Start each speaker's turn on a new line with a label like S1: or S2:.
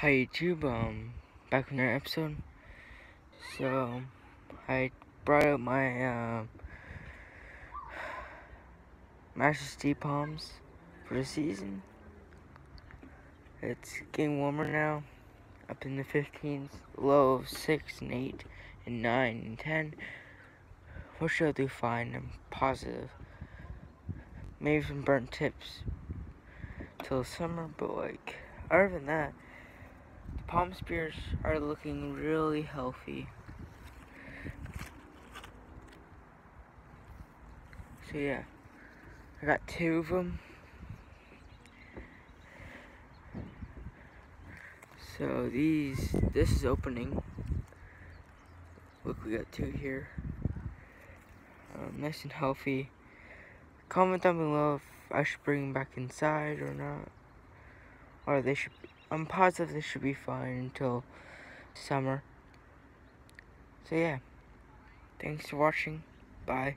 S1: Hi YouTube, um, back with another episode. So, I brought out my, uh, Majesty palms for the season. It's getting warmer now, up in the 15s, low of 6 and 8 and 9 and 10. Which I'll do fine, I'm positive. Maybe some burnt tips till summer, but like, other than that, palm spears are looking really healthy. So yeah, I got two of them. So these, this is opening. Look, we got two here. Um, nice and healthy. Comment down below if I should bring them back inside or not. Or they should I'm positive this should be fine until summer. So yeah, thanks for watching. Bye.